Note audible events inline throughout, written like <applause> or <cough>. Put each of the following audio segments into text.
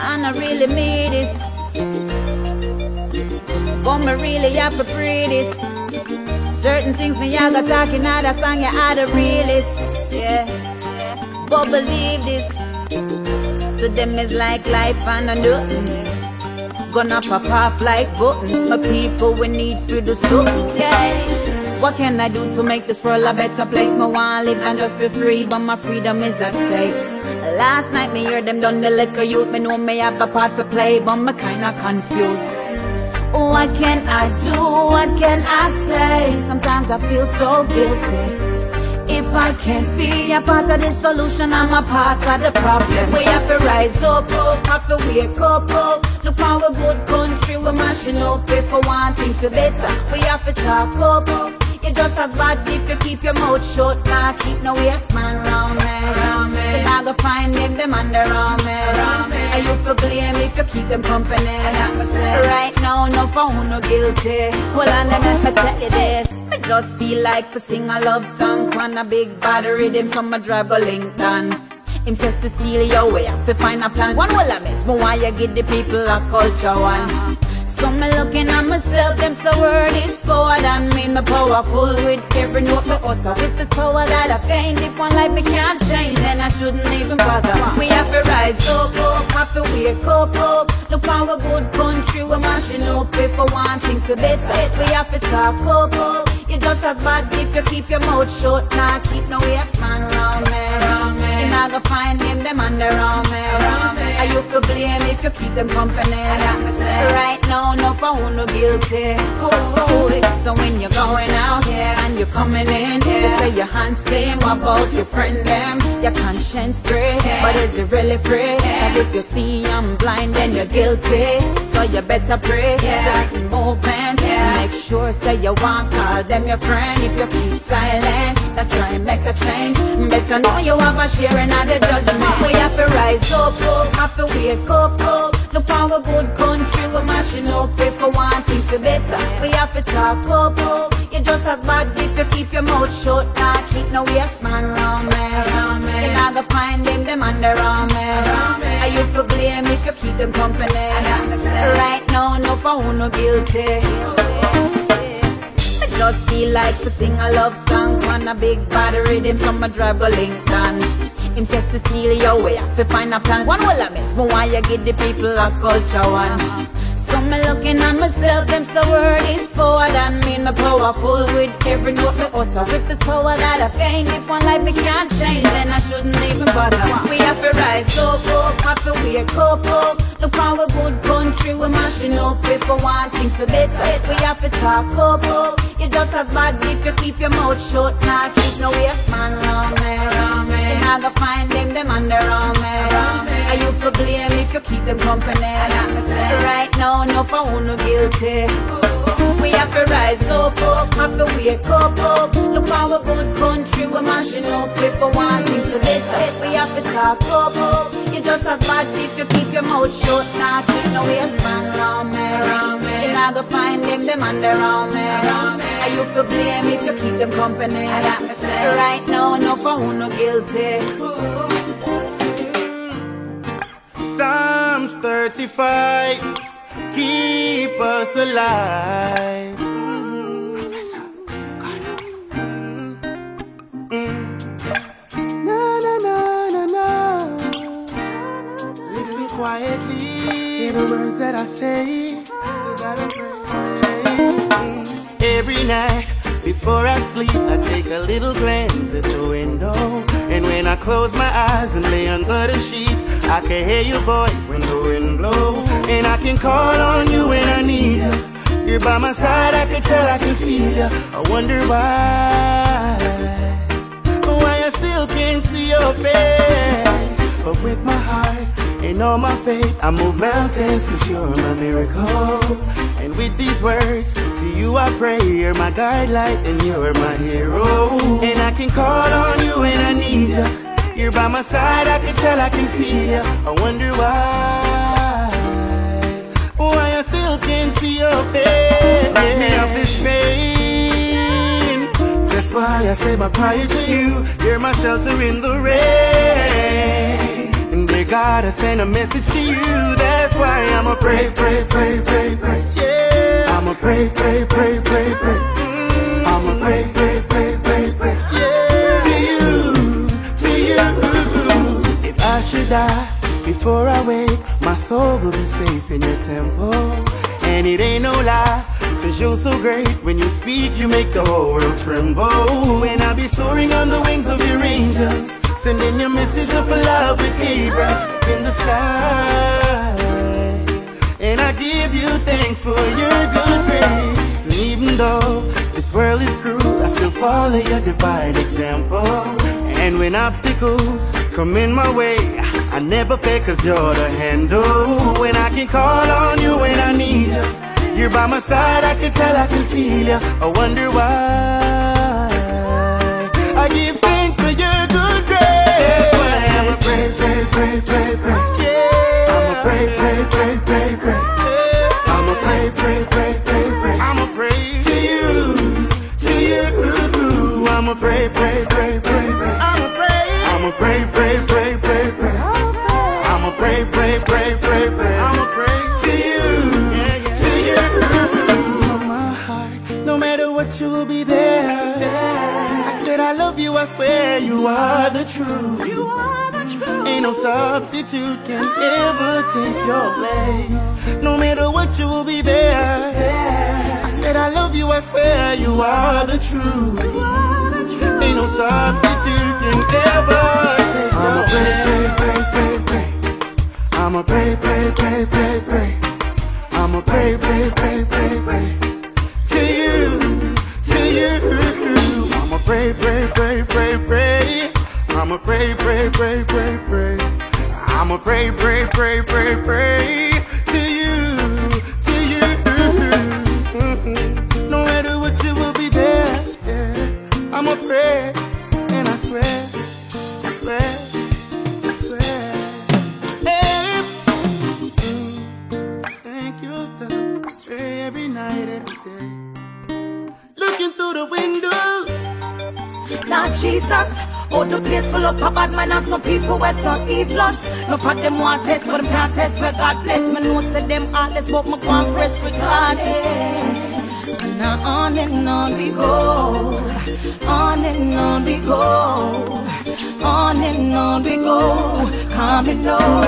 And I really mean this. But me really have to this. Certain things me I got talking out a song you are the realist. Yeah, yeah. But believe this. To them is like life and a nothing. Gonna pop off like buttons. My people we need for the soup. Yeah. What can I do to make this world a better place? Me want live and just be free, but my freedom is at stake. Last night me hear them done the liquor youth. Me know me have a part to play, but me kinda confused. What can I do? What can I say? Sometimes I feel so guilty. If I can't be a part of the solution, I'm a part of the problem. We have to rise up, up, have to wake up, up. Look how a good country we're mashing up. If we want things to better, we have to talk up, up. You're just as bad if you keep your mouth shut. Nah, keep no waste man Round me. I go find them, them under around me. Are you for blame if you keep them company? Right now, no phone, no guilty. Hold on, let me tell you this. I just feel like to sing a love song on a big bad rhythm, so I drive a Lincoln. Him says Cecilia, we have to find a plan. One will I miss, but why you give the people a culture one? So me looking at myself, them so than me, powerful with every note me utter. With this power that I gained, if one life me can't change, then I shouldn't even bother. We have to rise up, up, have to wake up, up. Look how a good country we're mashing up. If we want things to be better, we have to talk up, up. You're just as bad if you keep your mouth shut. Nah, keep no waste man round me. Not gonna find them, them under around me. Me. Are you for blame if you keep them company? Right now, no phone, no guilty. So when you're going out yeah, and you're coming in, yeah. say your hands clean. What about your friend them? Your conscience free, yeah. but is it really free? Cause if you see I'm blind, then you're guilty. So you better pray. Yeah. Certain movements, make sure say you want call them your friend. If you keep silent, that try and make a change. Better know you have a share in the judgment. We have to rise up, up, have to wake up, up. Look how a good country we're mashing up. If we want things to better, we have to talk up, up. You're just as bad if you keep your mouth shut. Nah, keep no waste man round me. You're not gonna find them, them under around me. You for blame if you keep them company? Right now, no phone, no guilty. I just feel like to sing a love song on a big bad rhythm from a drive go Lincoln. Him says Cecilia, we have to find a plan. One will I miss, but why you give the people a culture one? So me looking at myself, them so word is power than me, me powerful with every note me utter. With the power that I've gained, if one life me can't change, then I shouldn't even bother. We have to rise up, up, have to wake up, up. Look how a good country we're mashing up. If we want things to better, we have to talk up, up. You're just as bad if you keep your mouth shut. Nah, keep no waste man round me. Round. You're gonna find them, them under around me. For blame if you keep them company? Right now, no phone, no guilty. We have to rise up, up, have to wake up, up. Look how a good country we're mashing up. If we want things to better, we have to talk up, up. You're just as bad if you keep your mouth shut. Nah, keep no waste man around me. Around me. You're not gonna find them, them under around me. Around me. Are you for blame if you keep them company? Right now, no phone, no guilty. Psalms 35 keep us alive. Na, na, na, na, na. Listen quietly. Hear the words that I say. Still gotta pray. Mm. Every night before I sleep, I take a little glance at the window. And when I close my eyes and lay under the sheets, I can hear your voice when the wind blows. And I can call on you when I need you. You're by my side, I can tell, I can feel you. I wonder why, why I still can't see your face. But with my heart and all my faith, I move mountains cause you're my miracle. And with these words, to you I pray, you're my guide light and you're my hero. And I can call on you when I need you. You're by my side, I can tell, I can feel you. I wonder why, why I still can't see your face. Break me of this pain. That's why I say my prayer to you. You're my shelter in the rain. And dear God, gotta send a message to you. That's why I'ma pray, pray, pray, pray, pray. Yeah. I'ma pray, pray, pray, pray, pray. I'ma pray, pray, pray, pray, should before I wake, my soul will be safe in your temple. And it ain't no lie. Cause you're so great. When you speak you make the whole world tremble. And I'll be soaring on the wings of your angels Sending your message of love with Gabriel in the skies And I give you thanks for your good grace. And even though this world is cruel I still follow your divine example. And when obstacles come in my way I never fail cause you're the handle When I can call on you when I need you you're by my side, I can tell, I can feel you. I wonder why. I give thanks for your good grace. I'ma pray, pray, pray, pray, pray. Yeah. I'ma pray, pray, pray, pray, pray. I'ma pray, pray, pray, pray, pray. I'ma pray to you, to you. I'ma pray, pray, pray, pray, pray. Pray, pray, pray, pray, pray. I'ma pray to you. This is from my heart. No matter what, you will be there. I said I love you. I swear you are the truth. You are the truth. Ain't no substitute can ever take your place. No matter what, you will be there. I said I love you. I swear you are the truth. Ain't no substitute can ever take your place. I'ma pray, pray, pray, pray. Pray. I'ma pray, pray, pray, pray, pray to you, to you. I'ma pray, pray, pray, pray, pray. I'ma pray, pray, pray, pray, pray. I'ma pray, pray, pray, pray, pray Jesus, oh the place full of a bad man and some people were so evil. No for them want test, but them can't test where God bless me. No to them heartless, but me and press regardless. And now on and on we go, on and on we go. On and on we go, coming low.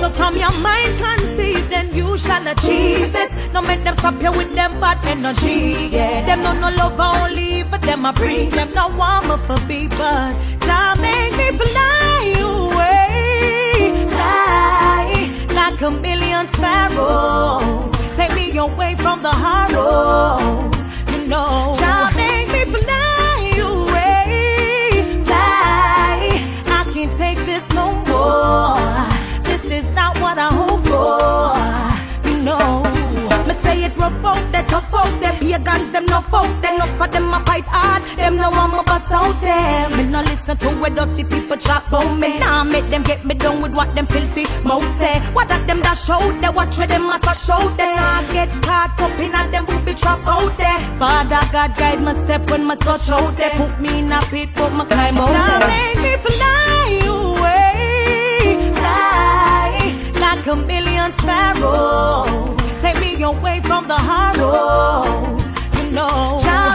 So from your mind conceive, then you shall achieve it. No make them stop you with them bad energy. Yeah. Them no no love only, but them a bring them no warmer for me, but Jah make me fly away, fly like a million sparrows. Take me away from the horrors, you know. Them folk, they no for them a fight hard, them no want me bust out them. Me no listen to where dirty people chat about me. Nah, make them get me done with what them filthy mouth say. What them that show, they watch where them must a show. They nah get caught up in a them booby trap out there. Father God guide my step when my touch out there. Put me in a pit, put my climb out there. make me fly away, fly like a million sparrows. Take me away from the you know. Jah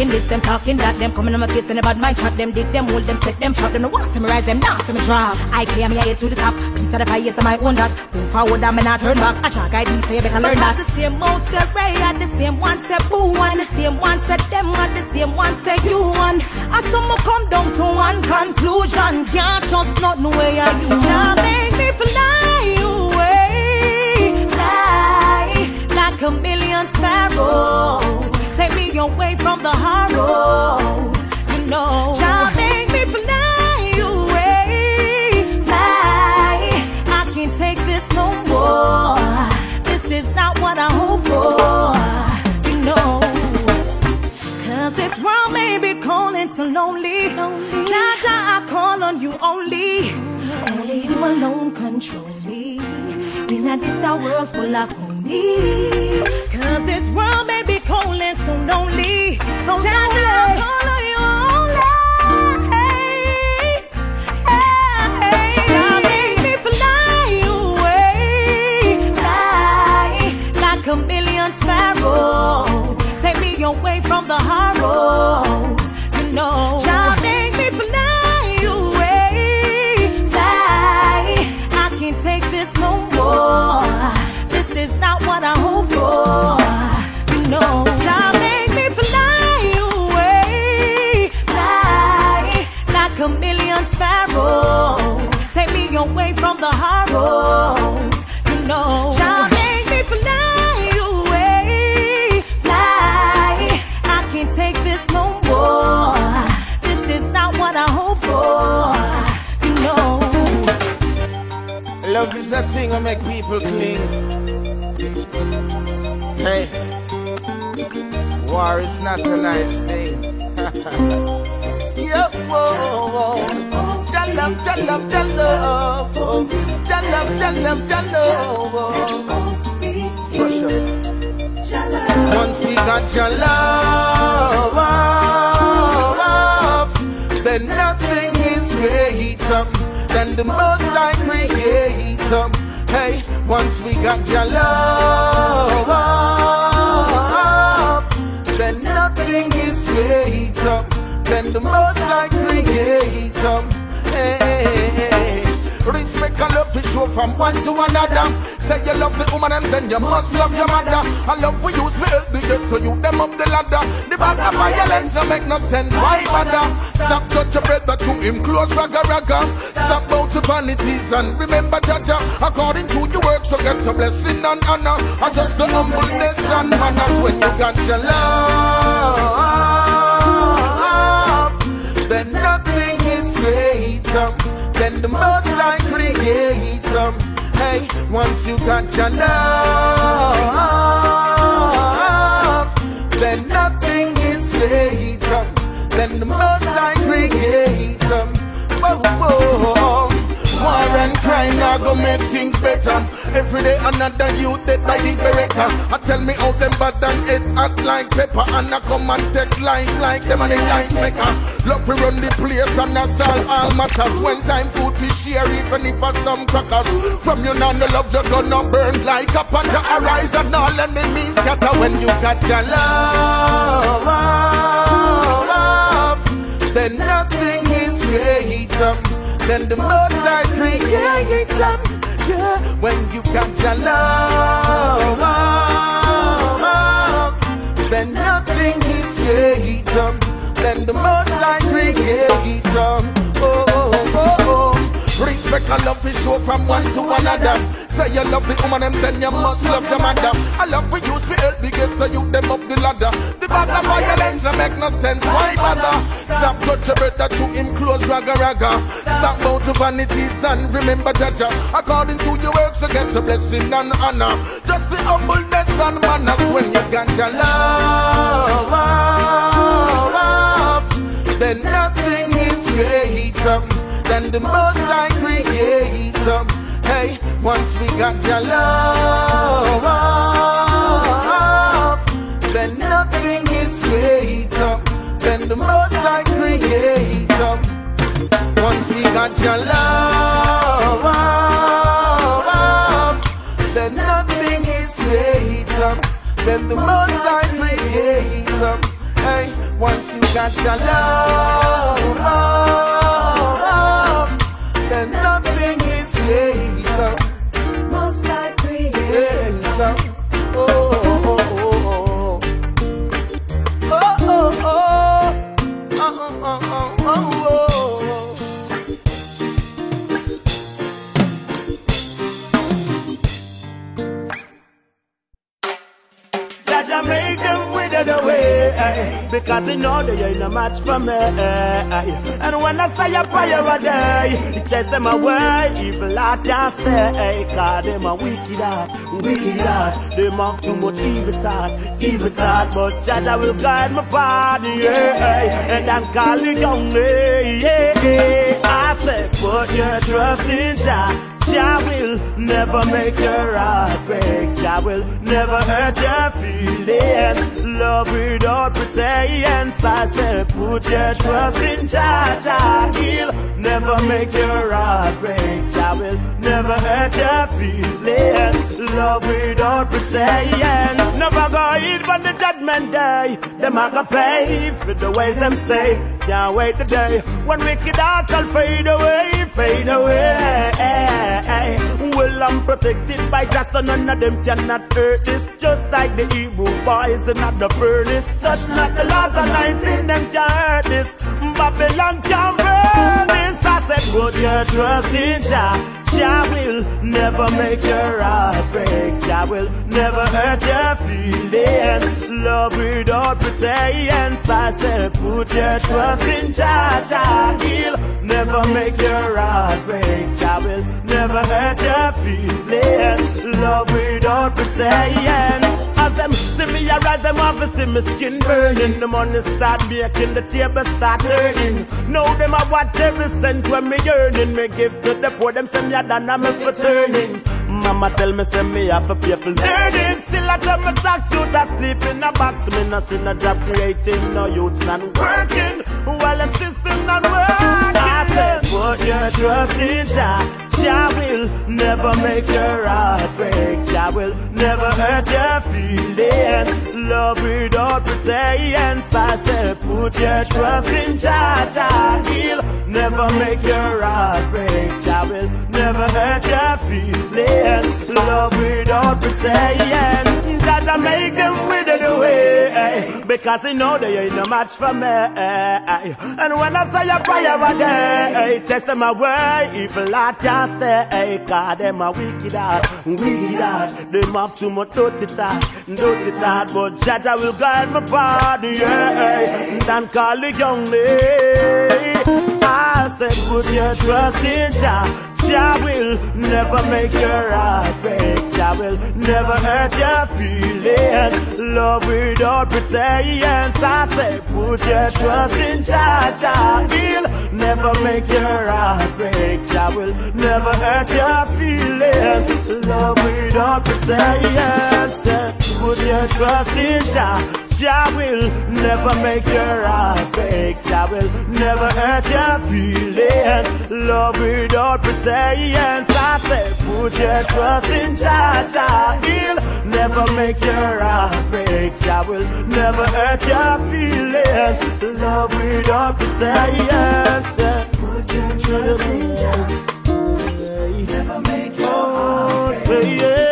talking this, them talking that, them coming on my face and about my chat. Them dig them, hold them, set them trap. Them no want to rise, them not to me drop. I came here to the top, piece of the pie, yes, I might own that. Move forward, I'm not turn back. I try guide me, so you better learn that. the same old say Ray, and the same one say Boo, and the same one say them, and the same one say you, and I me come down to one conclusion. Can't trust nothing way I you. Now make me fly away, fly like a million sparrows. Take me away control me. In a this a world full of phony. Cause this world may be cold and so lonely. So lonely. Love is that thing that make people cling. Hey, war is not a nice thing. <laughs> yep, whoa, whoa. Jah love, jalab, Jah love. Jalab, Jah love, jalab. Pressure. Once we got love, then nothing is greater than the most I creator. Hey, once we got your love, oh, oh, then nothing is greater than the most I creator. And love is show from one to another. Say you love the woman and then you must love your mother. I love we use we help the get to you them up the ladder. The bag of violence don't make no sense. Why bother? Stop touch your brother to him close ragga ragga. Stop bout to vanities and remember Jah Jah. According to your work, so get a blessing and honor. And just the humbleness and manners when you got your love. Then nothing is greater then the most I create some. Hey, once you got your love, then nothing is greater. Then the most I create some. Whoa, whoa. War and crime now go make things better. Every day another youth dead by the beretta. I tell me how them bad and it act like pepper. And I come and take life like them and they life maker. Love to run the place and that's all, all matters. When time food we share even if for some crackers. From you now no love you gonna burn like a. You arise and all enemies scatter when you got your love. Then nothing is greater then the most I create. Yeah, when you got your love, then nothing is greater. Then the most I create some. Oh, oh, oh, oh. oh. Respect and love is show from one to another. Say you love the woman and then you must love the mother. I love for you, we help the get to you them up the ladder. The bag of violence don't make no sense. Why bother? Stop touch your better to him close ragga ragga. Stop bout to vanities and remember Jah Jah. According to your works, you get a blessing and honor. Just the humbleness and manners when you got your love. Then nothing is greater than the most I creator. Um, hey, once we got your love, then nothing is greater than the most I creator. Um, once we got your love, then nothing is greater than the most I creator. Um, hey, once you got your love, and nothing. Wither away eh, Because you know they ain't a match for me eh, And when I say a prayer a day It chase them away Evil heart can't stay Cause them a wicked heart Wicked heart. Them have too much evil thought Evil thought But Jah Jah will guide my body yeah, And I'm calling yeah, yeah. I say put your trust in Jah Jah will never make your heart break. Jah will never hurt your feelings. Love without pretense. I say, put your trust in Jah. Jah he'll never make your heart break. Jah will never hurt your feelings. Love without pretense. Never go eat on the judgment day. Them a go pay for the ways them say. Can't wait the day when wicked hearts shall fade away, fade away. Well, I'm protected by just so none of them cannot hurt this. Just like the Hebrew boys in the furnace. Such not the laws of 19, them can't hurt this. Babylon can't burn this. Said, put your trust in Jah. Jah will never make your heart break. Jah will never hurt your feelings. Love without pretense. I said, put your trust in Jah. Jah he'll never make your heart break. Jah will never hurt your feelings. Love without pretense. As them see me arise, them want to see me skin burning. The money start making, the table start turning. Now them a watch every cent when me earning. Me give to the poor, them send me a done, I'm for turning. Mama tell me, send me have to pay for learning. Still I tell me talk to that sleep in a box. Me not see no job creating, no youths not working. While them systems not working. I said, put your trust in Jah. Jah will never make your heart break. Jah will never hurt your feelings. Love without pretense. I said, put your trust in Jah. Jah he'll never make your heart break. Jah will never hurt your feelings. Love without pretense. Jah Jah make them wither away. Because he know they ain't no match for me. And when I say a prayer a day, test them away. Evil heart can't stay. Cause them a wicked heart, wicked heart. Them have too much dirty heart, dirty heart. But Jah will guide my body, yeah. And call the young lady. I said, put your trust in Jah. Jah will never make your heart break. Jah will never hurt your feelings. Love without pretense. I said, put your trust in Jah. Jah he'll never make your heart break. I will never hurt your feelings. Love without pretense. Put your trust in Jah. Jah will never make your heart break. Jah will never hurt your feelings. Love without pretense. I say, put your trust in Jah. Jah he'll never make your heart break. Jah will never hurt your feelings. Love without pretense. Put your trust in Jah. Never make your heart break.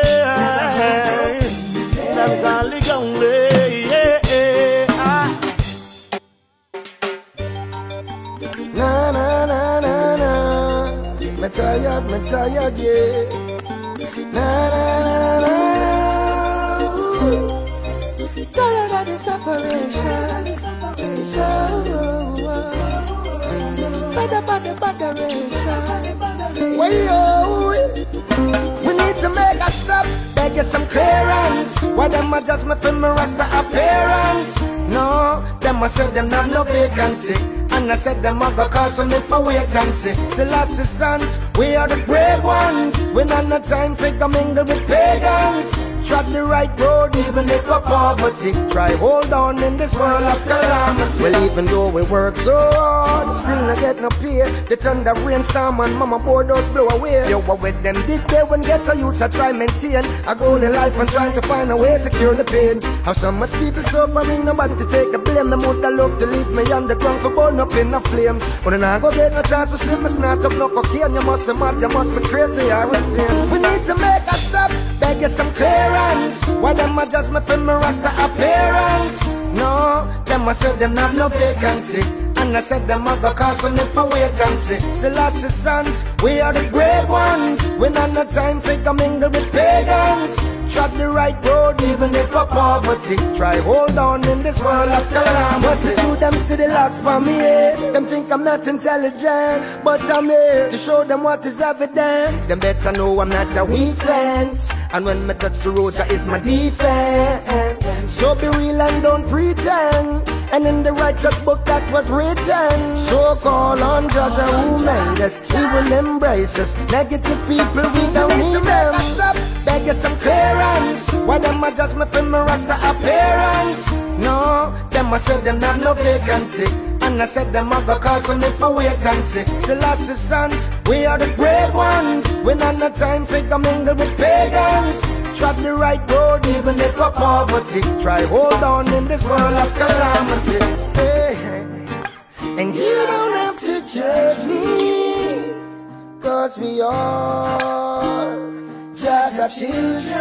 Tired, me tired, yeah. Na na na na na. Tired of the separation. Oh. Fed up of the botheration. Way oh, we need to make a stop. Beg you some clearance. Why them a judge me for me rasta appearance? No, them a say them have no vacancy. And I said them a go call some for wait and see. Selassie sons, we are the brave ones. We not no time for to mingle with pagans. Trod the right road even if for poverty. Try hold on in this world of calamity. Well, even though we work so hard, still not get no pay. The thunder rainstorm and mama board us blow away. Yo, what with them did they when get a youth I try maintain a goal in life and trying to find a way to cure the pain. How so much people suffering, nobody to take the blame. The would love to leave me on the ground for burn up in the flames. But then I go get no chance to see me snatch up no cocaine. You must be mad, you must be crazy or insane. We need to make a stop, beg you some clearance. Why them a judge me for me rasta appearance? No, them a say them have no vacancy. And I said them a go call some for wait and see. Selassie sons, we are the brave ones. We not no time for mingle with pagans. Trod the right road even if for poverty. Try hold on in this world of calamity. Truth? Them see the locks for me head. Them think I'm not intelligent, but I'm here to show them what is evident. Them better know I'm not a weak fence. And when me touch the road, that is my defense. So be real and don't pretend. and in the righteous book that was written. So call on Judge who made us. He will embrace us. Negative people, we don't need them. Beg you some clearance. Why them a judge me for my rasta appearance? No, them a say them have no vacancy. And I said them a go call some for wait and see. Selassie sons, we are the brave ones. We not no time for to mingle with pagans. Trod the right road even if for poverty. Try hold on in this world of calamity. Hey. And you don't have to judge me, cause we are just our children.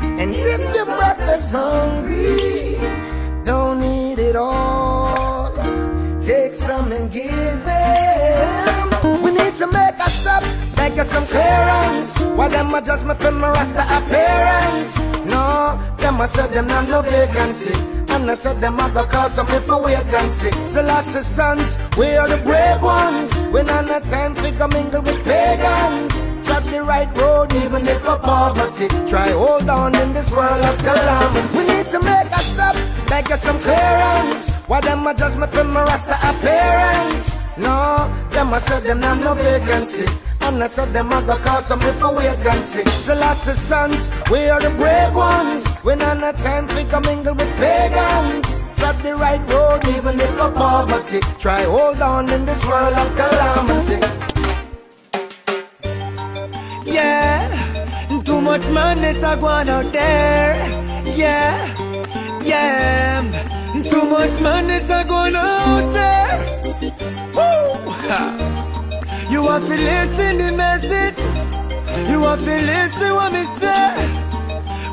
And if your brother's hungry, don't eat it all. Take some and give him. We need to make a stop, make us some clearance. Why them a judge me for my rasta appearance? No, them a say them not no vacancy. And I said them a go call some people wait and see. Selassie sons, we are the brave ones. We not no time go mingle with pagans. Trod the right road even if for poverty. Try hold on in this world of calamity. We need to make a stop, make us some clearance. Why them a judge me for my rasta appearance? No, them a said them not no vacancy. I said them a go call some people wait and see. Selassie sons, we are the brave ones. We not no time to go mingle with pagans. Trod the right road even if for poverty. Try hold on in this world of calamity. Yeah, too much madness I going out there. Yeah, yeah, too much madness I going out there. Woo! Ha. <laughs> You have to listen the message. You have to listen what me say.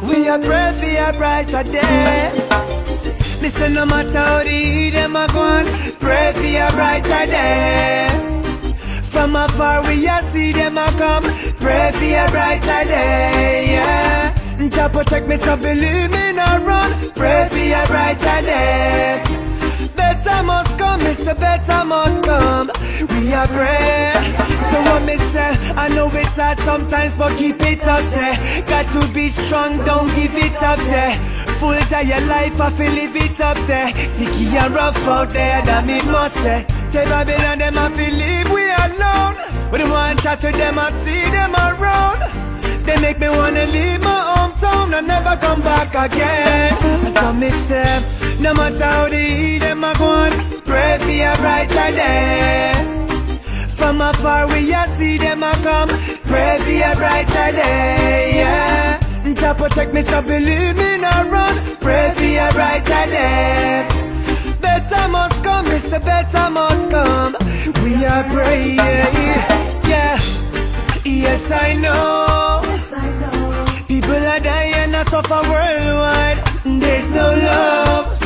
We are brave, we are brighter day. Listen, no matter how the them a gone, pray for a brighter day. From afar we a see them a come, pray for a brighter day. Yeah. Jah protect me, so believe me not run, pray for a brighter day. Must come, it's a better must come. We are brave. So what me say, I know it's hard sometimes, but keep it up there. Got to be strong, don't give it up there. Full your life, I feel live it up there. Sticky and rough out there, that me must say. Tell Babylon them I feel leave we alone. But the one chat to them, I see them around. They make me wanna leave my hometown and never come back again. So me say, no matter how the heat them a gone, pray for a brighter day. From afar we a see them a come, pray for a brighter day. Yeah. Jah protect me, so believe me not run, pray for a brighter day. Better must come, it's a better must come. We are praying, yeah. Yes, I know. People are dying, I suffer worldwide. There's no love.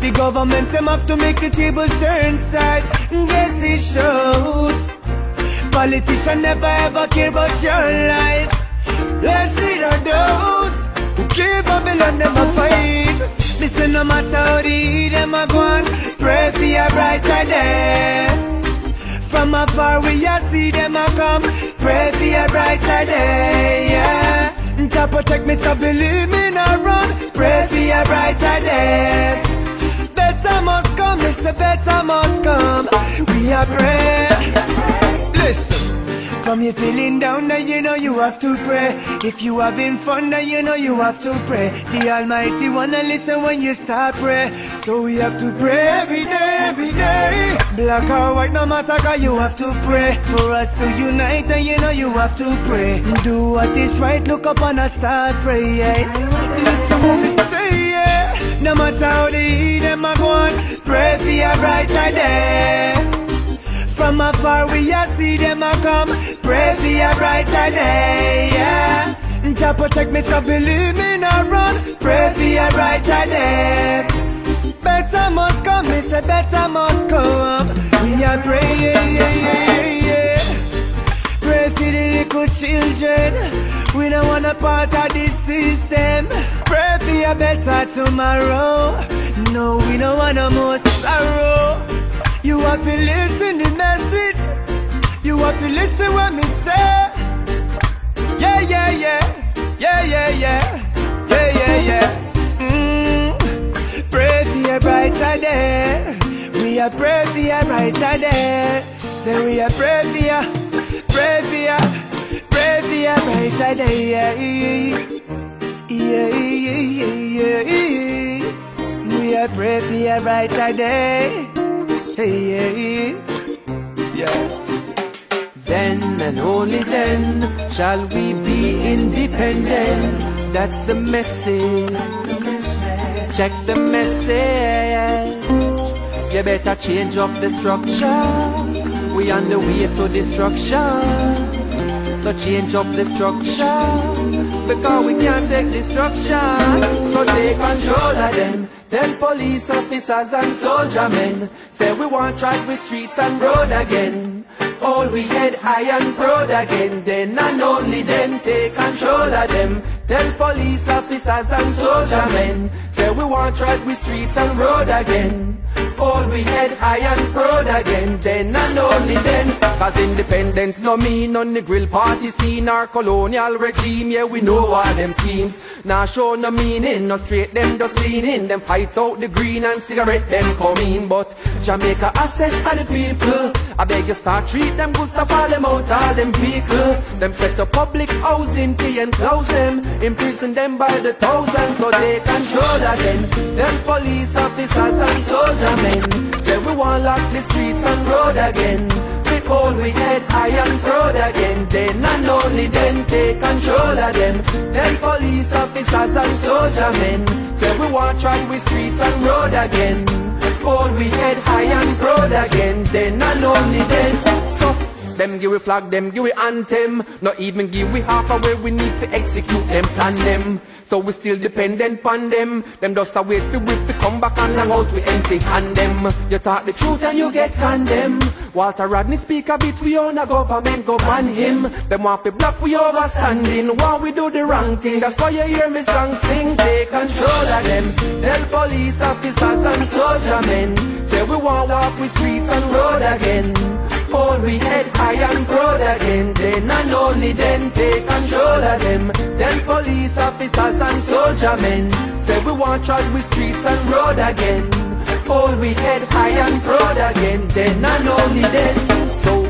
The government them have to make the table turn side. Guess it shows. Politicians never ever care about your life. Blessed are those who keep Babylon a fight. Listen, no matter how the heat them a gone, pray for a brighter day. From afar we a see them a come, pray for a brighter day. Yeah. Jah protect me, so believe me not run, pray for a brighter day. Better must come, it's a better must come. We are praying. From you feeling down, that you know you have to pray. If you having fun, that you know you have to pray. The Almighty wanna listen when you start pray. So we have to pray every day, every day. Black or white, no matter how you have to pray. For us to unite, and you know you have to pray. Do what is right, look up and I start praying. Listen what me say, yeah. No matter how the heat them a go on, pray for a brighter day. From afar we a see them a come, pray for a brighter day. Yeah. Jah protect me, so believe me not run, pray for a brighter day. Better must come, me say better must come. We are praying, yeah, yeah, yeah. Pray for the little children. We don't wanna part of this system. Pray for a better tomorrow. No, we don't want no more sorrow. You have to listen the message. You have to listen what me say. Yeah, yeah, yeah. Yeah, yeah, yeah. Yeah, yeah, yeah. Mm. Pray for a brighter day. We are pray for a brighter day. Say we are pray for a, pray for a, for a brighter day. Yeah, yeah, yeah, yeah, yeah. We are pray for a brighter day. Hey, yeah, yeah. Then and only then shall we be independent. That's the message. Check the message. You better change up the structure. We on the way to destruction. So change up the structure. Because we can't take destruction. So take control of them. Tell police officers and soldier men. Say we want try with streets and road again. All we head high and proud again. Then and only then take control of them. Tell police officers and soldier men. Say we want try with streets and road again. All we head high and proud again. Then and only then. Cause independence no mean on the grill party scene or colonial regime. Yeah, we know all them schemes. Now show no meaning, no straight them just leaning. Them fight out the green and cigarette them come in. But Jamaica assess for the people. I beg you start treat them good stuff all them out all them vehicle. Them set up public housing fee and close them. Imprison them by the thousands so they control again. Tell police officers and soldier men. Say we want lock the streets and road again. We hold we head high and proud again. Then and only then take control of them. Tell police officers and soldier men. Say we want try we streets and road again. Hold we head high and proud again. Then and only then. So them give we flag, them give we anthem. Not even give we half away, we need to execute them, plan them. So we still dependent on them. Them just a wait for whip to come back and long out we empty hand them. You talk the truth and you get condemned. Walter Rodney speak a bit, we own a government, go ban him. Them want to block we overstanding while we do the wrong thing. That's why you hear me song sing, take control of them. Tell police officers and soldier men. Say we want walk with streets and road again. We head high and proud again Then and only then take control of them. Tell police officers and soldier men Say we want try with streets and road again. Hold we head high and proud again Then and only then. So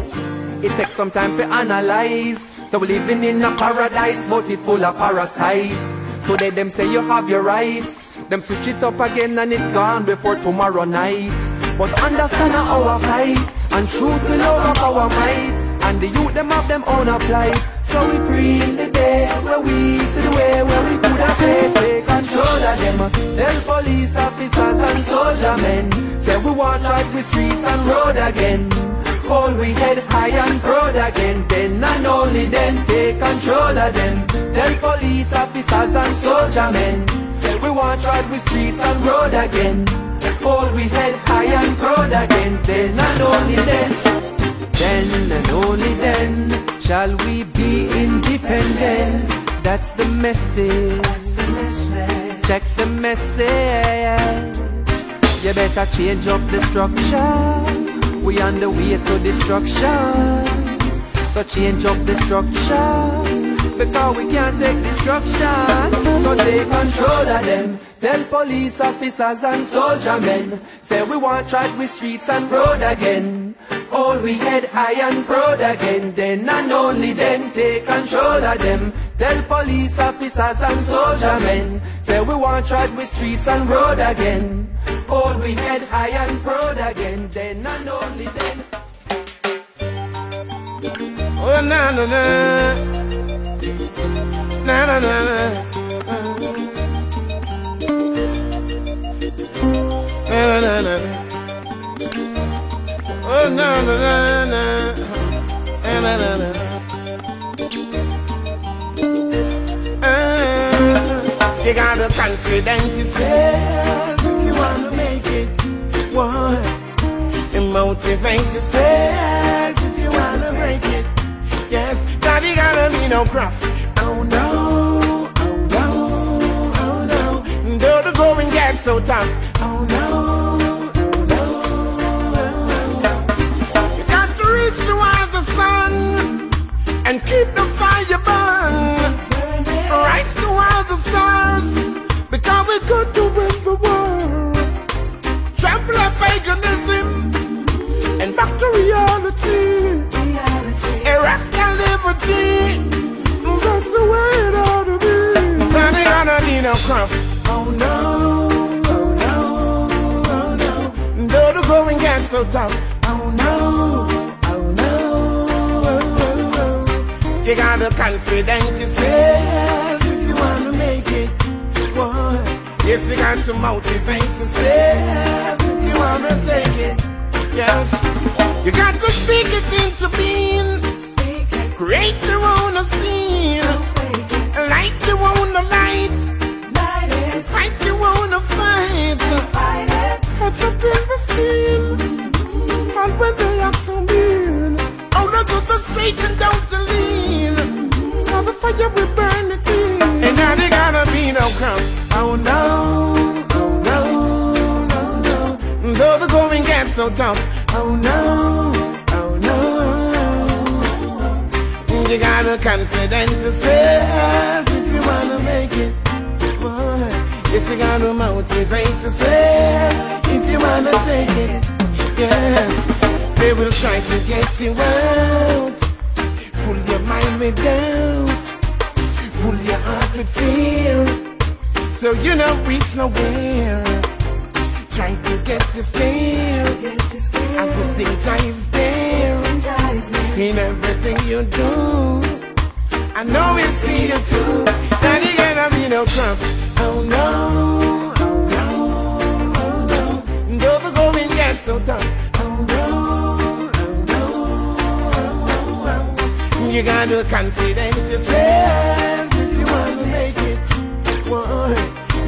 it takes some time to analyze. So we living in a paradise But it full of parasites. Today them say you have your rights. Them switch it up again and it gone before tomorrow night But understand our fight and truth will overpower might. And the youth them have them own apply So we in the day Where we see the way Where we could have said Take control of them. Tell police officers and soldier men Say we want life with streets and road again. Hold we head high and proud again. Then and only then Take control of them. Tell police officers and soldier men Say we want ride with streets and road again Hold we head high and proud again Then and only then Then and only then Shall we be independent? That's the message. Check the message. You better change up the structure. We on the way to destruction. So change up the structure because we can't take destruction. So take control of them. Tell police officers and soldier men. Say we want try with streets and road again. All we head high and proud again. Then and only then take control of them. Tell police officers and soldier men. Say we want try with streets and road again. All we head high and proud again. Then and only then. Oh na na na na na na na. Na na na. Oh na na na na. Na na na. Ah, You got the confidence yourself if you wanna make it. What? And motivate yourself if you wanna break it. Yes, daddy gotta be no prophet. life so tough. Oh no. no. You got to reach towards the sun and keep the fire burn. Rise towards the stars because we're good to win the world. Trample up paganism and back to reality. reality. Erasca liberty. That's the way it ought to be. Danny, I don't need no crumb. Oh no. No. Though the going gets so tough. Oh no, oh no, oh, oh, oh. You gotta confident yourself if you wanna make it. Boy. Yes, you got to motivate yourself if you wanna take it. Yes, you got to speak it into being. Create your own scene. Light your own light. Fight your own fight. Heads up in the scene. And when they are so mean. Oh, no, to the Satan down to lean. Now the fire will burn again. And now they gotta be no come. Oh no, oh no, no, no. Though the going gets so tough. Oh no, oh no. You gotta confident yourself if you wanna make it. Boy. Yes, you gotta motivate yourself you wanna take it. Yes, they will try to get you out. Full your mind with doubt. Full your heart with fear. So you don't reach nowhere. Trying to get you scared. And putting ties there. In everything you do. I know we see you too. You gotta be no. Oh. Oh no. So tough. Oh. Oh. Oh, oh. You gotta confident yourself if you wanna make it. Boy,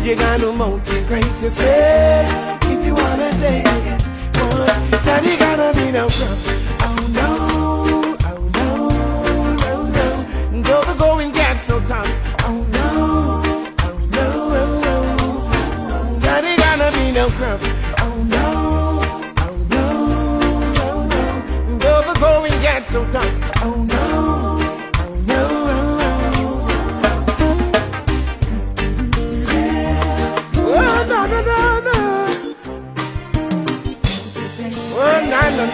you gotta motivate yourself if you wanna take it. Boy, now you gotta be no crump. Oh no. Oh no. Oh, no, no. Going so tough. Oh no. Oh no. Oh, no. Gotta be no. Though the going so tough. Oh no. Oh no. Oh no no no no. Oh na na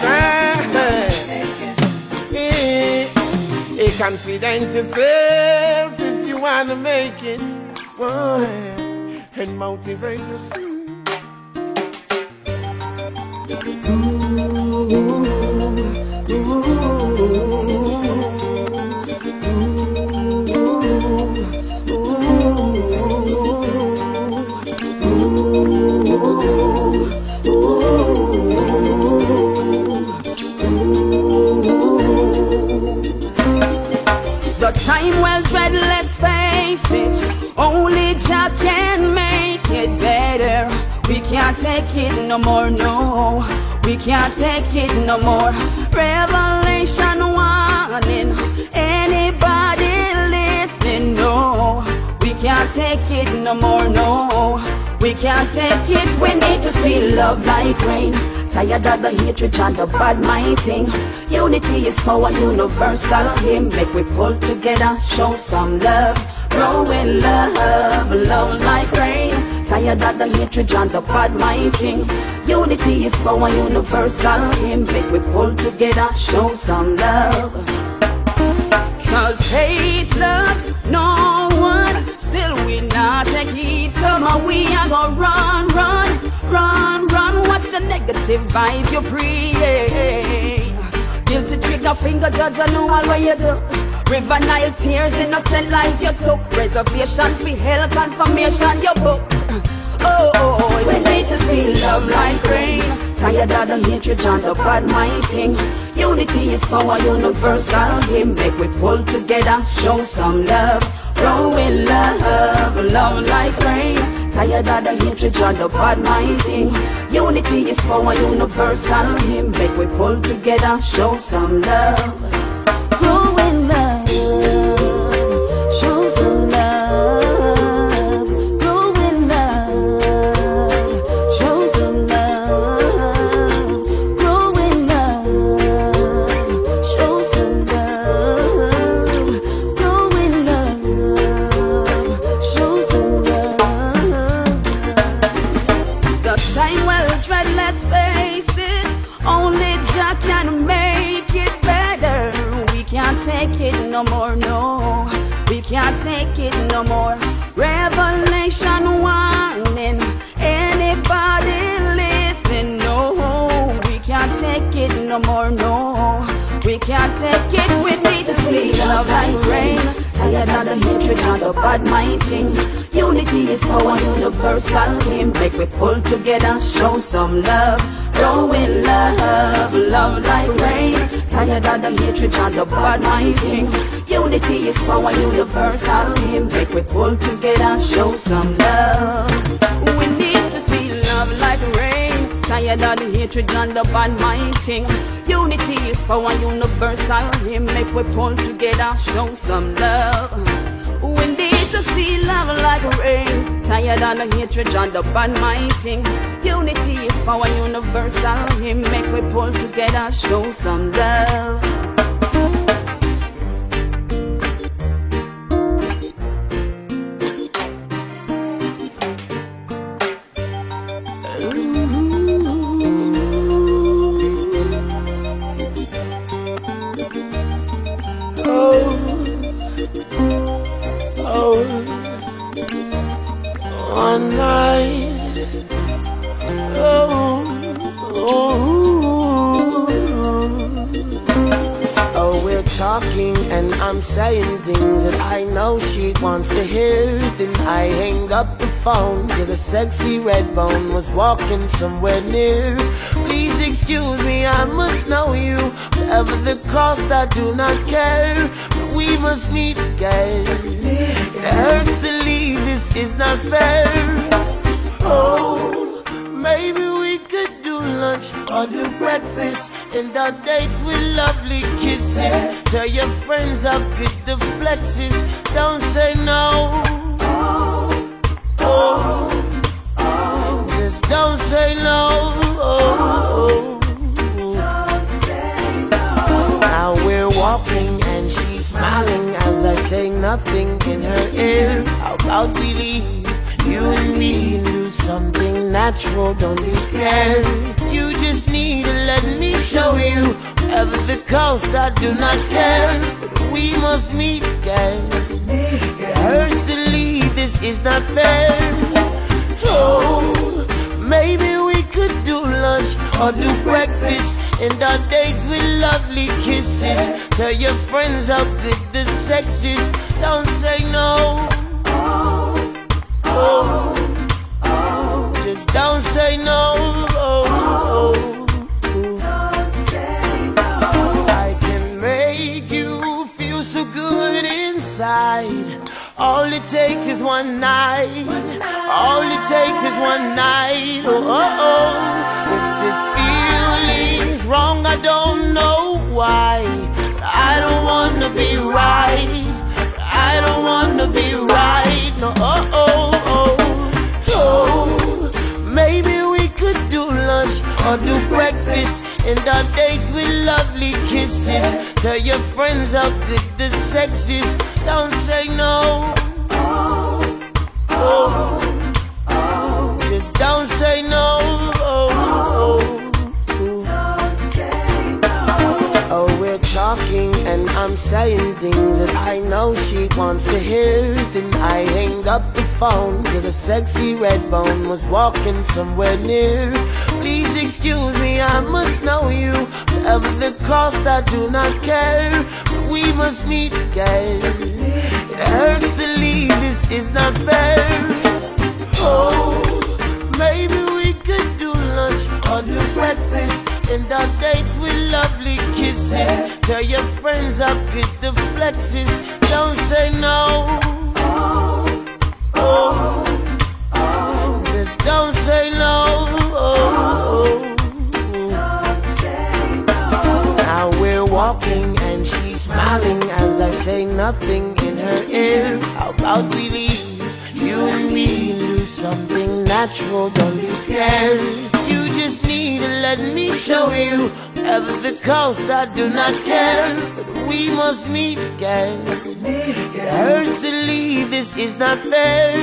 na. Eh, eh, confident yourself if you wanna make it. And motivate yourself. The time well dread, let's face it. Only Jah can make it better. We can't take it no more, no. We can't take it no more. Revelation warning. Anybody listening, no. We can't take it no more, no. We can't take it. We need to see love like rain. Tired of the hatred and the bad minding. Unity is power, universal hymn. Make we pull together, show some love. growing love, love like rain. Tired of the hatred and the bad minding. Unity is power, universal hymn. Make we pull together, show some love. Cause hate loves no one. Still we not take heed. Somehow we are gonna run, run, run, run. Watch the negative vibe you breathe. Guilty trigger finger, judge, I know all what you do. River Nile tears, innocent lives you took. Reservation for hell, confirmation you book. Oh, oh, oh, oh we need to see love like rain. Tired of the hatred and the bad minding. Unity is power, universal hymn. Make we pull together, show some love. Grow in love, love like rain. Tired of the hatred and the bad minding. Unity is power, universal hymn. Make we pull together, show some love. Love like rain. Tired of the hatred and the bad minding. Unity is power, universal hymn. Make we pull together, show some love. Growing love, love like rain. Tired of the hatred and the bad minding. Unity is power, universal hymn. Make we pull together, show some love. We need to see love like rain. Tired of the hatred and the bad minding. Unity is power, universal hymn. Make we pull together, show some love. We need to see love like rain. Tired of the hatred and the bad minding. Unity is power, universal hymn. Make we pull together, show some love. Phone, cause a sexy red bone was walking somewhere near. Please excuse me, I must know you. Whatever the cost, I do not care. But we must meet again. It hurts to leave, this is not fair. Oh, maybe we could do lunch or do breakfast. And our dates with lovely kisses. Tell your friends how good the flexes. Don't say no. Oh, just don't say no. Oh, so now we're walking and she's smiling as I say nothing in her ear. How about we leave you and me do something natural? Don't be scared. You just need to let me show you. Whatever the cost, I do not care. We must meet again. Leave, this is not fair. Oh, maybe we could do lunch or do breakfast. And our days with lovely kisses. Tell your friends how good the sex is. Don't say no. Oh, oh, oh. just don't say no. It takes is one night. All it takes is one night. Oh, oh, oh. If this feeling's wrong, I don't know why. I don't wanna be right. I don't wanna be right. No, oh, oh, oh. Oh, maybe we could do lunch or do breakfast. And our dates with lovely kisses. Tell your friends how good the sex is. Don't say no. I'm saying things that I know she wants to hear. Then I hang up the phone cause a sexy red bone was walking somewhere near. Please excuse me, I must know you. Whatever the cost, I do not care. But we must meet again. This is not fair. Oh, maybe we could do lunch or do breakfast. And our dates with lovely kisses. Tell your friends how good the flex is. Don't say no. Oh, oh, just don't say no. Oh, don't say no. So now we're walking and she's smiling as I say nothing in her ear. We leave you and me do something natural? Don't be scared. You just need to let me show you. Whatever the cost, I do not care. But we must meet again. It hurts to leave, this is not fair.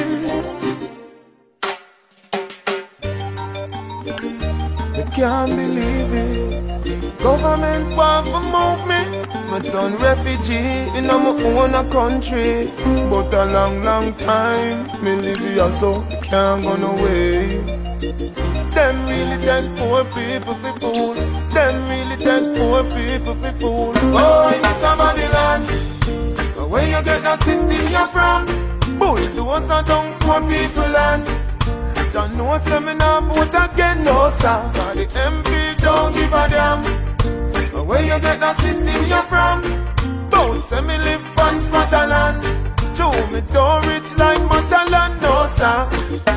They can't believe it. Government want to move Me turn refugee in my own country. But a long, long time, me live here so can't go no way. Them really take poor people for fool. Them really take poor people for fool. Oh, in this Babylon, where you get the system you're from? Bulldoze are down poor people land. Jah no say me nah vote again, no sir. Cause the MP don't give a damn. Where you get the system you're from? Don't say me live on Scotland. Joe, me don't rich like Matalon, no sir.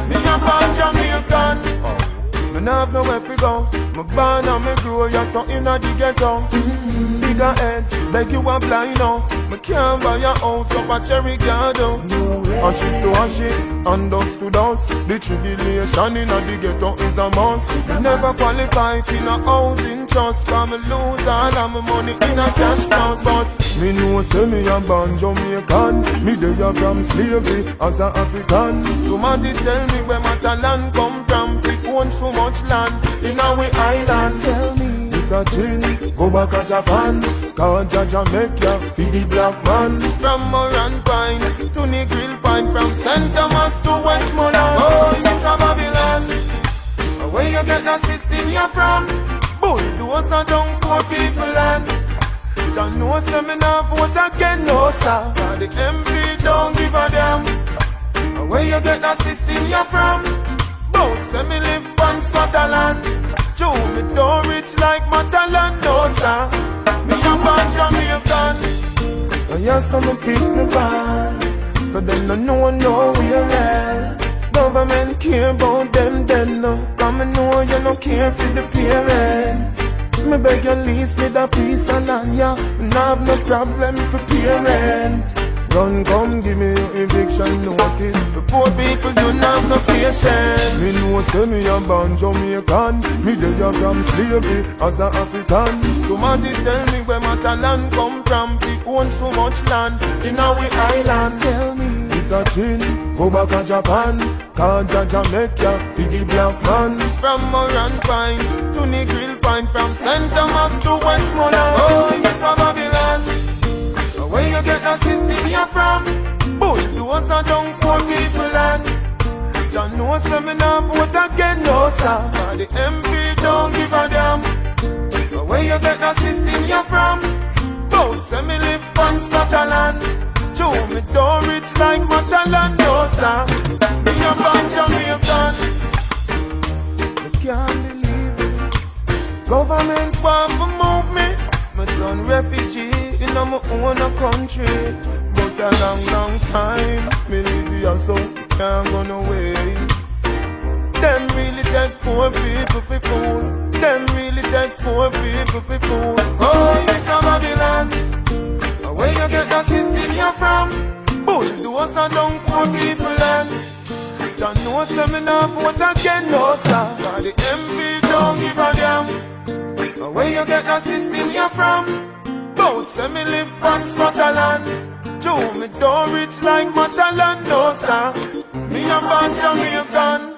Me a born Jamaican. Me nah have nowhere to go. Me born and me grow, yeah, so inna the ghetto. Bigger heads, beg you a blind now. Me can't buy a house up a cherry garden. No ashes to ashes, and dust to dust. The tribulation inna the ghetto is a must. Never qualify in a housing trust. Cause me lose all of my money in a cash box. But me know say me a born Jamaican. Me dey a from slavery as a African. Somebody tell me where my talent come own so much land in our island. Tell me. This a chin, go back to Japan Cause Jah Jah make ya feed the black man From Morant Pine to Negril Pine From St. Thomas to Westmoreland Oh, this a Babylon Where you get the system You're from? Bulldozer down poor people land Jah know say me nah vote again, no sir Cause the MP don't give a damn Where you get the system You're from? Both say me live on Scotland. Joe, me don't rich like Matalon, no sir Me a born Jamaican. Oh, and yes, I'm a pick me band So them no know nowhere else Government care about them then no. Come and know you no care for the parents. Me beg you lease me the piece of land, yeah Me have no problem for parent Run, come, give me eviction notice. The poor people don't have no patience. Me know say me a born Jamaican. Me dey a from slavery as a African. Somebody tell me where my talent come from. We own so much land in our island. Tell me. It's a chin, go back to Japan Cause Jamaica, the black man From Morant Pine to Negril Pine From St. Thomas to Westmoreland Oh, yes, a Where you get the system you're from? Bulldozer down poor people land. Jah me nah vote again, no sir. The MP don't give a damn. Where you get the system you're from? Both say me live on Scotland Joe, me don't rich like Matalon, no sir. Me a born Jamaican. Me can't believe it. Government want to move me Turn refugee in my own country But a long, long time Me live here so can't go no way Them really take poor people for fool Them really take poor people for fool Oh, a Babylon where you get the system you're from? Bulldozer down poor people land. Jah know me nah vote again, no sir. The MP don't give a damn. Where you get the system you're from? Both say me live on Scotland. Joe, me don't rich like Matalon, no sir. Me a born Jamaican.